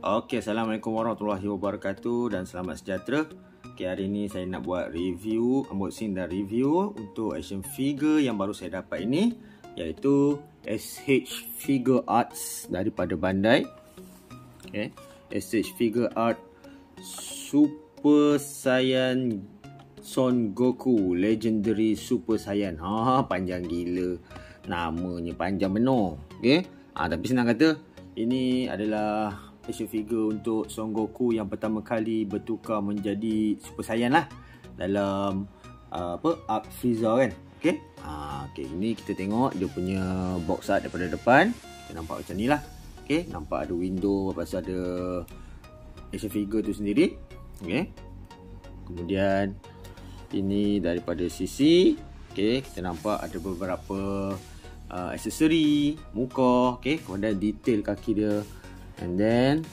Okey, Assalamualaikum warahmatullahi wabarakatuh dan selamat sejahtera. Okey, hari ini saya nak buat review, unboxing dan review untuk action figure yang baru saya dapat ini iaitu SH Figure Arts daripada Bandai. Okey, SH Figure Art Super Saiyan Son Goku Legendary Super Saiyan. Ha, panjang gila. Namanya panjang benar. Okey. Ha, tapi senang kata ini adalah action figure untuk Son Goku yang pertama kali bertukar menjadi Super Saiyan lah dalam uh, apa Arc Frieza kan. Okey? Ha okey ini kita tengok dia punya box art daripada depan. Kita nampak macam ni lah. Okey nampak ada window tu ada action figure tu sendiri. Okey? Kemudian ini daripada sisi okey kita nampak ada beberapa uh, aksesori muka. Okey kemudian detail kaki dia And then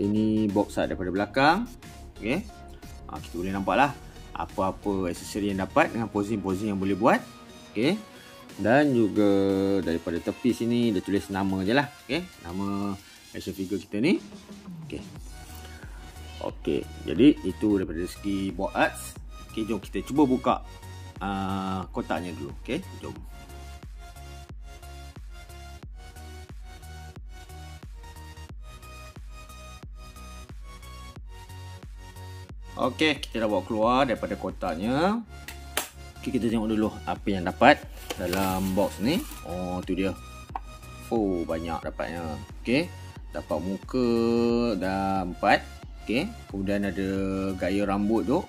Ini box art daripada belakang. Okay. Ha, Kita boleh nampak lah Apa-apa aksesori yang dapat Dengan posing-posing yang boleh buat. Okay. Dan juga Daripada tepi sini Dia tulis nama je lah. Okay. Nama action figure kita ni. Okay. Okay. Jadi itu daripada segi box art Okay jom kita cuba buka uh, Kotaknya dulu. Okay. Jom Okey, kita dah bawa keluar daripada kotaknya. Okey, kita tengok dulu apa yang dapat dalam box ni. Oh, tu dia. Oh, banyak dapatnya. Okey, dapat muka dah empat. Okey, kemudian ada gaya rambut tu.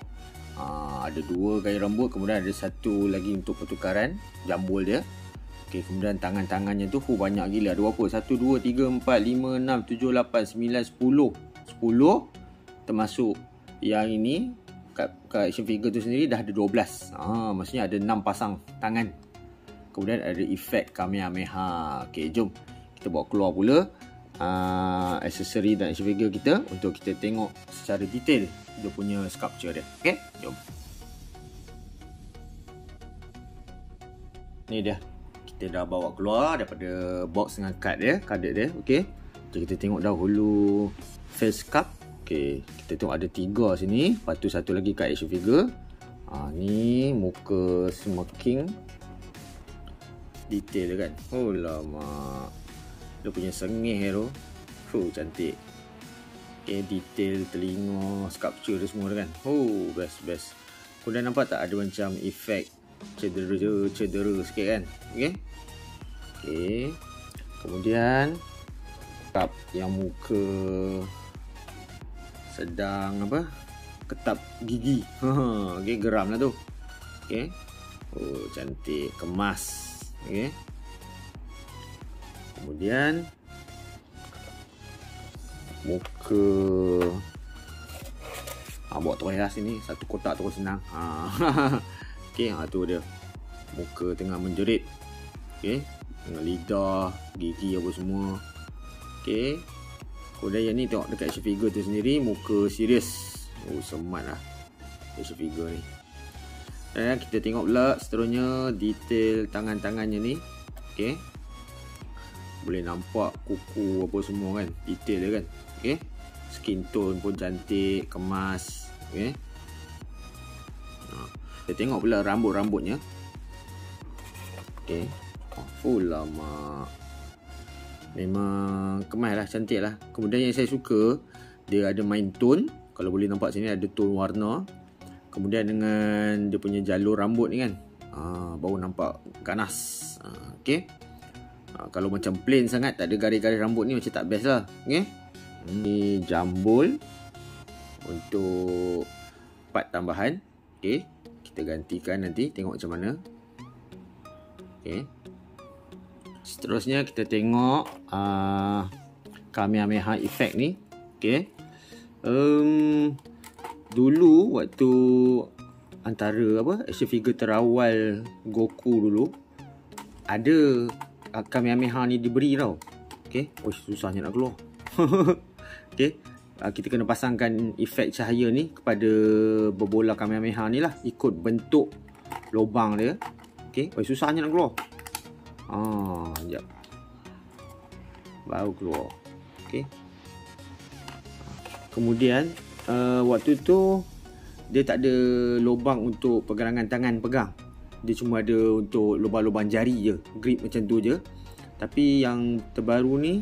Ha, ada dua gaya rambut, kemudian ada satu lagi untuk pertukaran jambul dia. Okey, kemudian tangan-tangannya tu oh, banyak gila. Ada berapa? 1 2 3 4 5 6 7 8 9 10. 10 termasuk yang ini kat, kat action figure tu sendiri dah ada 12. Ah, maksudnya ada 6 pasang tangan. Kemudian ada efek Kamehameha. Okey, jom kita bawa keluar pula uh, aksesori dan action figure kita untuk kita tengok secara detail dia punya sculpture dia. Okey, jom. Ni dia. Kita dah bawa keluar daripada box dengan kad dia, kardit dia. Okey. Jadi kita tengok dahulu face cup Okey, kita tengok ada tiga sini. Lepas tu satu lagi kat action figure. Ha, ni muka smoking. Detail dia kan. Oh lama. Dia punya sengih tu. Oh cantik. Okey, detail telinga, sculpture dia semua kan. Oh, best best. Kau dah nampak tak ada macam efek cedera cedera sikit kan? Okey. Okey. Kemudian cup yang muka sedang apa ketap gigi. Ha okey geram lah tu. Okey. Oh cantik kemas. Okey. Kemudian muka. Ha buat terus lah sini. Satu kotak terus senang. Ha okey ha tu dia. Muka tengah menjerit. Okey. Dengan lidah gigi apa semua. Okey Kemudian ni tengok dekat action figure tu sendiri Muka serius. Oh semat lah Action figure ni. Dan kita tengok pula seterusnya Detail tangan-tangannya ni. Okay Boleh nampak kuku apa semua kan. Detail dia kan. Okay Skin tone pun cantik Kemas. Okay Kita tengok pula rambut-rambutnya. Okay Oh lama Memang kemas lah Cantik lah. Kemudian yang saya suka Dia ada main tone. Kalau boleh nampak sini Ada tone warna. Kemudian dengan Dia punya jalur rambut ni kan ha, Baru nampak ganas. Ha, Okay ha, Kalau macam plain sangat Tak ada garis-garis rambut ni Macam tak best lah Okay Ni jambul Untuk Part tambahan Okay Kita gantikan nanti Tengok macam mana. Okay Seterusnya kita tengok uh, Kamehameha effect ni. Okay. Um, dulu waktu antara apa action figure terawal Goku dulu ada uh, Kamehameha ni diberi tau. Okay. Oh susahnya nak keluar. okay. Uh, kita kena pasangkan efek cahaya ni kepada berbola Kamehameha ni lah. Ikut bentuk lubang dia. Okay. Oh susahnya nak keluar. Ah, sekejap. Baru keluar. Okey. Kemudian uh, waktu tu dia tak ada lubang untuk pergelangan tangan pegang. Dia cuma ada untuk lubang-lubang jari je, grip macam tu je. Tapi yang terbaru ni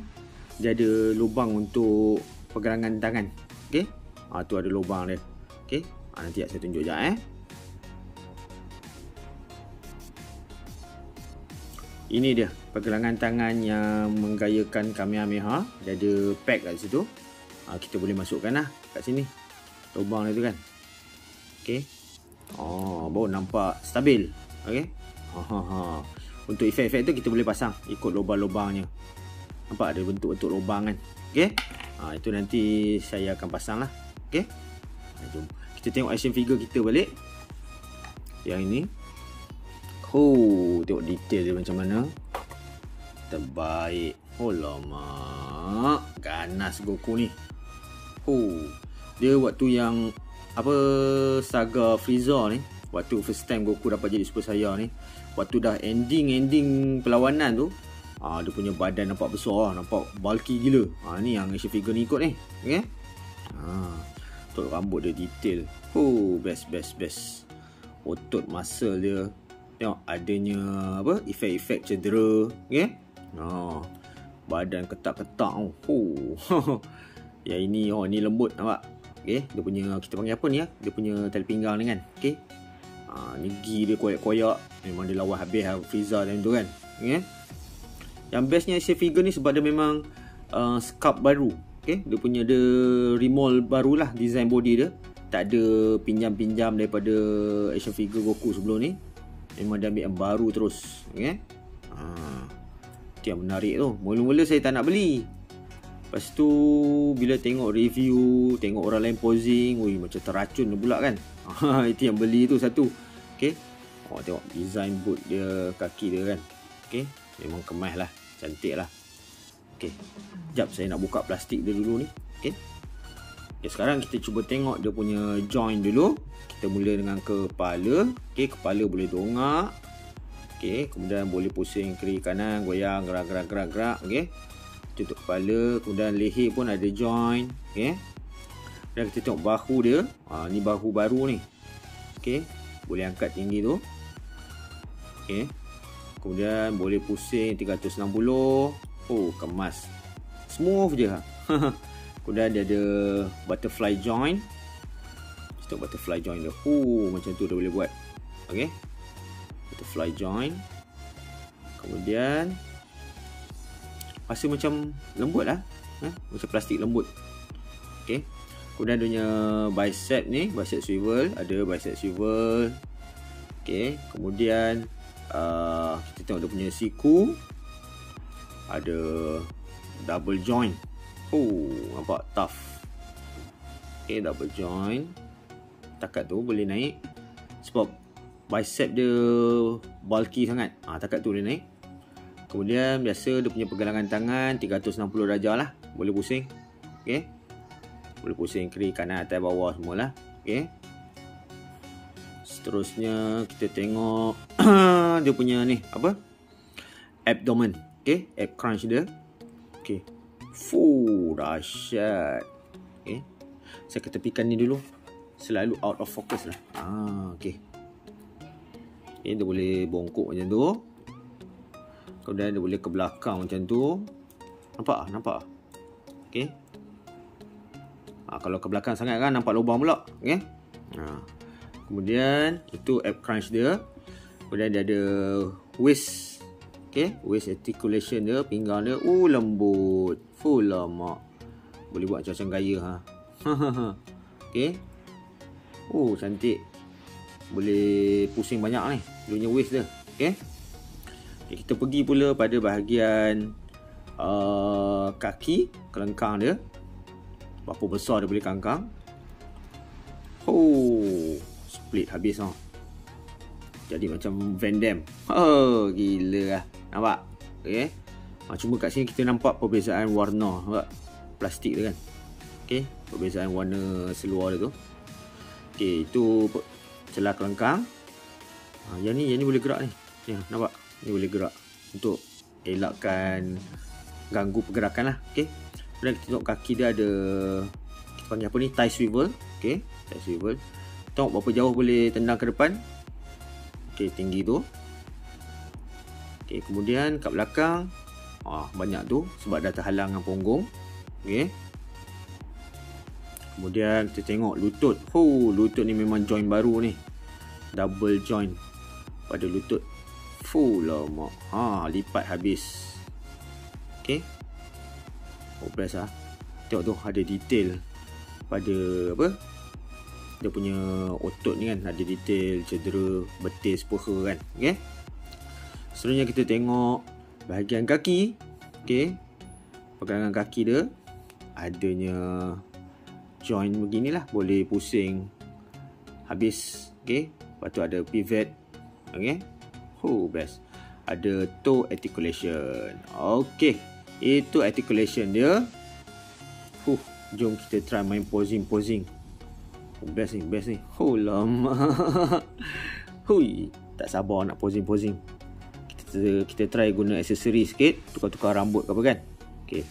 dia ada lubang untuk pergelangan tangan. Okey? Ah tu ada lubang dia. Okey? Ah nanti saya tunjuk jap eh. Ini dia pergelangan tangan yang menggayakan Kamehameha. Dia ada pack kat situ. Ha, kita boleh masukkan lah kat sini. Lubang dia tu kan. Okay. Oh, baru nampak stabil. Okay. Ha, ha, ha. Untuk efek-efek tu kita boleh pasang ikut lubang-lubangnya. Nampak ada bentuk-bentuk lubang kan. Okay. Ha, itu nanti saya akan pasang lah. Okay. Jom. Kita tengok action figure kita balik. Yang ini. Oh, tengok detail dia macam mana. Terbaik. Oh lama. Ganas Goku ni. Oh. Dia waktu yang apa saga Frieza ni, waktu first time Goku dapat jadi Super Saiyan ni, waktu dah ending-ending perlawanan tu, ah dia punya badan nampak besar, nampak bulky gila. Ah ni yang action figure ni ikut ni. Okey. Ah. Tok rambut dia detail. Oh, best best best. Otot muscle dia tengok adanya apa efek-efek cedera okey? Ha badan ketak-ketak oh ya ini oh ni lembut nampak? Okey dia punya kita panggil apa ni ya? Dia punya tali pinggang ni kan okey? Ha ni gi dia koyak-koyak memang dia lawan habis lah Frieza dan tu kan okey? Yang bestnya action figure ni sebab dia memang uh, sculpt baru okey? Dia punya ada remold barulah design body dia. Tak ada pinjam-pinjam daripada action figure Goku sebelum ni Memang dia ambil yang baru terus okay? ha. Itu yang menarik tu Mula-mula saya tak nak beli Lepas tu Bila tengok review Tengok orang lain posing Ui, Macam teracun pula kan ha, Itu yang beli tu satu okay? oh, Tengok design boot dia Kaki dia kan okay? Memang kemas lah Cantik lah okay. Sekejap saya nak buka plastik dia dulu ni okay? Okay, sekarang kita cuba tengok dia punya joint dulu. Kita mula dengan kepala. Okey, kepala boleh dongak. Okey, kemudian boleh pusing kiri kanan, goyang, gerak gerak gerak gerak, okey. Tutup kepala, kemudian leher pun ada joint, okey. Dan kita tengok bahu dia. Ha, ni bahu baru ni. Okey, boleh angkat tinggi tu. Okey. Kemudian boleh pusing 360. Oh, kemas. Smooth je ha. Kemudian dia ada butterfly joint. Kita butterfly joint dia. Oh, macam tu dia boleh buat. Okey. Butterfly joint. Kemudian rasa macam lembut lah. Eh? Macam plastik lembut. Okey. Kemudian dia punya bicep ni, bicep swivel, ada bicep swivel. Okey, kemudian uh, kita tengok dia punya siku. Ada double joint. Oh, nampak tough. Okay, double join. Takat tu boleh naik. Sebab bicep dia bulky sangat. Ah, ha, takat tu boleh naik. Kemudian biasa dia punya pergelangan tangan 360 darjah lah. Boleh pusing. Okay. Boleh pusing kiri, kanan, atas, bawah semualah. Okay. Seterusnya kita tengok dia punya ni apa? Abdomen. Okay. Ab crunch dia. Okay. Fuh, dahsyat. Okay. Saya ketepikan ni dulu. Selalu out of focus lah. Ah, okay. Okay, dia boleh bongkok macam tu. Kemudian dia boleh ke belakang macam tu. Nampak ah, nampak Okay. Ah, kalau ke belakang sangat kan nampak lubang pula. Okay. Ah. Kemudian itu ab crunch dia. Kemudian dia ada waist Okay, waist articulation dia, pinggang dia, uh lembut. Full lama. Boleh buat macam-macam gaya ha. okay. Oh, cantik. Boleh pusing banyak ni. Dia punya waist dia. Okay. okay. Kita pergi pula pada bahagian uh, kaki, kelengkang dia. Berapa besar dia boleh kangkang. Oh, split habis ha. Jadi macam Van Damme. Oh, gila lah. Nampak? Okey. Ha, cuma kat sini kita nampak perbezaan warna. Nampak? Plastik tu kan. Okey. Perbezaan warna seluar dia tu. Okey. Itu celah kelengkang. Ha, yang ni, yang ni boleh gerak ni. Ya, nampak? Ni boleh gerak. Untuk elakkan ganggu pergerakan lah. Okey. Kemudian kita tengok kaki dia ada kita panggil apa ni tie swivel okey tie swivel tengok berapa jauh boleh tendang ke depan okey tinggi tu okey kemudian kat belakang ah banyak tu sebab dah terhalang dengan punggung. Okey. Kemudian kita tengok lutut. Ho lutut ni memang join baru ni. Double join pada lutut. Full lama. Ha lipat habis. Okey. Oh best ah. Tengok tu ada detail pada apa? Dia punya otot ni kan ada detail cedera betis paha kan. Okey seterusnya kita tengok bahagian kaki. Okey. Pegangan kaki dia adanya join beginilah. Boleh pusing. Habis. Okey. Lepas tu ada pivot. Okey. Oh best. Ada toe articulation. Okey. Itu articulation dia. Huh. Jom kita try main posing-posing. Oh, best ni, best ni. Oh lama. Hui, tak sabar nak posing-posing. Kita kita try guna aksesori sikit, tukar-tukar rambut ke apa kan. Okey.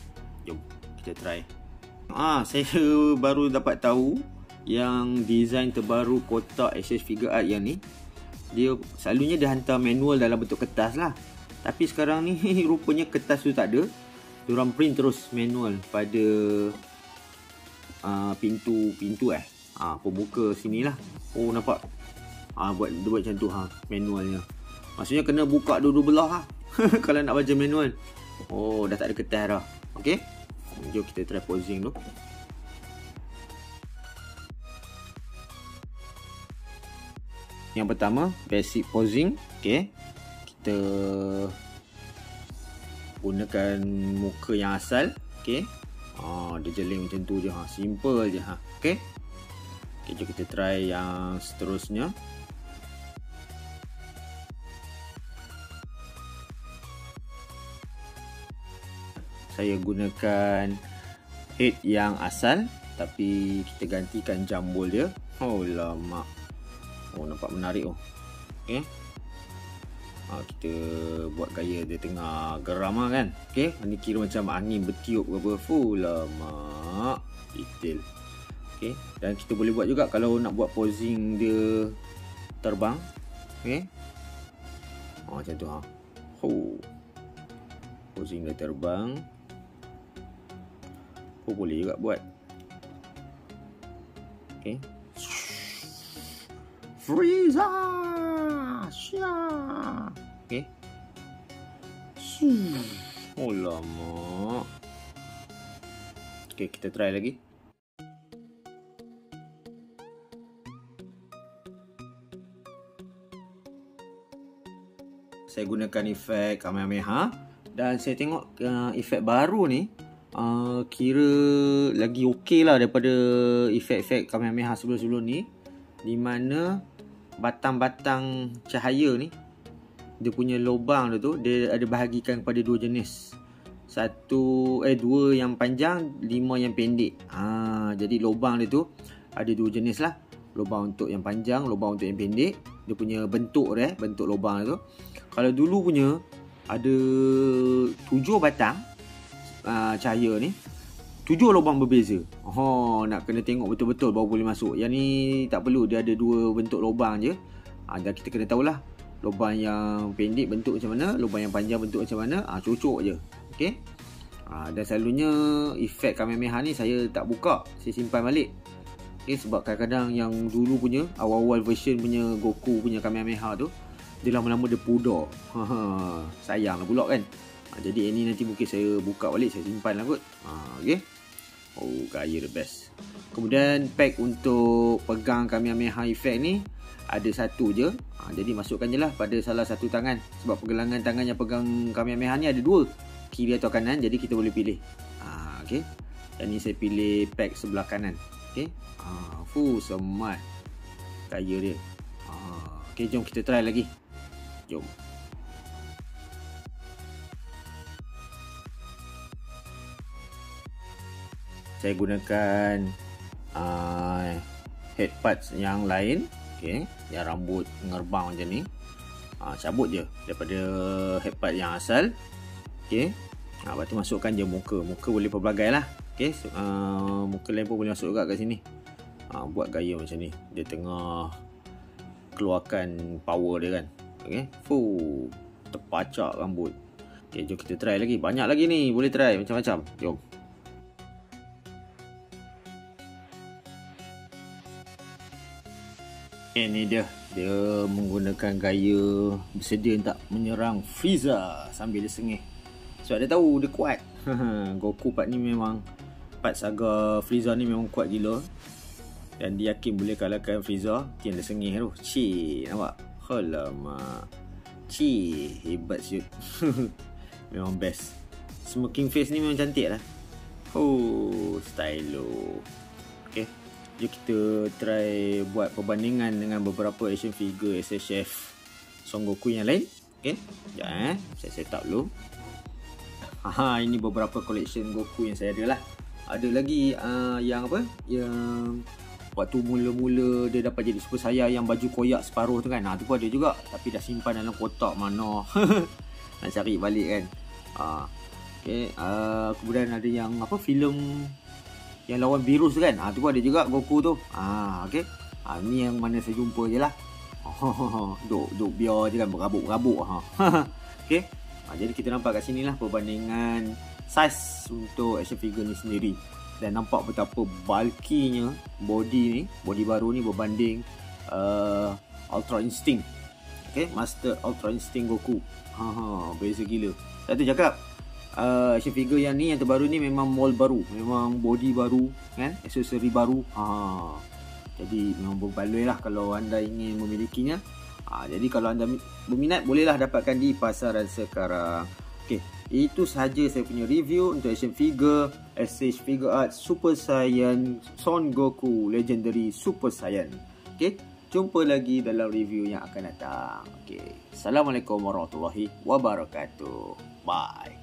Jom kita try. Ah, saya baru dapat tahu yang design terbaru kotak access figure art yang ni dia selalunya dia hantar manual dalam bentuk kertas lah. Tapi sekarang ni rupanya kertas tu tak ada. Diorang print terus manual pada uh, pintu pintu eh. Ah uh, pembuka sinilah. Oh nampak. Ah uh, buat dia buat macam tu ha manualnya. Maksudnya kena buka dua-dua belah ha. Kalau nak baca manual. Oh dah tak ada kertas dah. Okey. Jom kita try posing tu. Yang pertama basic posing. Okey. Kita gunakan muka yang asal. Okey. Ha, dia jeling macam tu je ha. Simple je ha. Okey. Okey, jom kita try yang seterusnya. Saya gunakan head yang asal tapi kita gantikan jambul dia. Oh lama. Oh nampak menarik oh. Okey ha, kita buat gaya dia tengah geram lah kan? Ok ni kira macam angin bertiup ke apa. Full lama. Detail. Ok dan kita boleh buat juga kalau nak buat posing dia terbang. Ok ha, macam tu ha oh. posing dia terbang oh, boleh juga buat ok Freezer! Syah! Okay. Oh lama. Okay, kita try lagi. Saya gunakan efek Kamehameha dan saya tengok uh, efek baru ni uh, kira lagi okey lah daripada efek-efek Kamehameha sebelum-sebelum ni. Di mana batang-batang cahaya ni dia punya lubang tu dia ada bahagikan kepada dua jenis. Satu eh dua yang panjang lima yang pendek. Ha, jadi lubang dia tu ada dua jenis lah. Lubang untuk yang panjang lubang untuk yang pendek. Dia punya bentuk dia eh, bentuk lubang tu. Kalau dulu punya ada tujuh batang uh, cahaya ni tujuh lubang berbeza Oh, nak kena tengok betul-betul baru boleh masuk. Yang ni tak perlu, dia ada dua bentuk lubang je. Ha, dan kita kena tahulah lubang yang pendek bentuk macam mana, lubang yang panjang bentuk macam mana. Ha, cocok je. Okey. Ha, dan selalunya efek Kamehameha ni saya tak buka, saya simpan balik. Okay, sebab kadang-kadang yang dulu punya, awal-awal version punya Goku punya Kamehameha tu, dia lama-lama dia pudar. Ha, ha, sayang lah pula kan. Ha, jadi ini nanti mungkin saya buka balik, saya simpan lah kot. Ha, okay. Oh gaya the best. Kemudian pack untuk pegang Kamehameha effect ni Ada satu je. Ha, Jadi masukkan je lah pada salah satu tangan. Sebab pergelangan tangan yang pegang Kamehameha ni ada dua. Kiri atau kanan jadi kita boleh pilih. Ha, okay. Dan ni saya pilih pack sebelah kanan. Okay. ha, Fuh smart Gaya dia. Ha, Okay jom kita try lagi. Jom saya gunakan uh, head parts yang lain okay, yang rambut ngerbang macam ni uh, cabut je daripada head part yang asal okay. uh, lepas tu masukkan je muka muka boleh pelbagai lah Okay, so, uh, muka lain pun boleh masuk juga kat sini. Uh, buat gaya macam ni. Dia tengah keluarkan power dia kan. Okay, fuh, terpacak rambut. Okay, jom kita try lagi. Banyak lagi ni, boleh try macam-macam. Jom. Ini dia. Dia menggunakan gaya bersedia tak menyerang Frieza sambil dia sengih. Sebab dia tahu dia kuat. Goku part ni memang part saga Frieza ni memang kuat gila. Dan dia yakin boleh kalahkan Frieza. Dia sengih tu. Cik, nampak? Alamak. Cik, hebat siut. memang best. Smoking face ni memang cantik lah. Oh, stylo. Okay. Jom kita try buat perbandingan dengan beberapa action figure SHF Son Goku yang lain. Okay. Sekejap eh. Saya set up dulu. Haha, ini beberapa collection Goku yang saya ada lah. Ada lagi uh, yang apa? Yang waktu mula-mula dia dapat jadi super saya yang baju koyak separuh tu kan. Ha, tu pun ada juga. Tapi dah simpan dalam kotak mana. Nak cari balik kan. Ha. Okay. Uh, kemudian ada yang apa? Filem yang lawan virus kan. Ha, tu pun ada juga Goku tu. Ha, okay. Ha, ni yang mana saya jumpa je lah. duk, duk biar je kan berabuk-rabuk. Ha. okay. Ha, jadi kita nampak kat sini lah perbandingan saiz untuk action figure ni sendiri. Dan nampak betapa bulkinya body ni, body baru ni berbanding uh, Ultra Instinct. Okay, Master Ultra Instinct Goku. Ha, ha, beza gila. Satu cakap, uh, action figure yang ni yang terbaru ni memang mold baru. Memang body baru kan? Aksesori baru. Ha. Jadi memang berbaloi lah kalau anda ingin memilikinya. Ha, jadi kalau anda berminat bolehlah dapatkan di pasaran sekarang. Okey itu sahaja saya punya review untuk action figure SH Figure Art Super Saiyan Son Goku Legendary Super Saiyan. Okey jumpa lagi dalam review yang akan datang. Okey assalamualaikum warahmatullahi wabarakatuh. Bye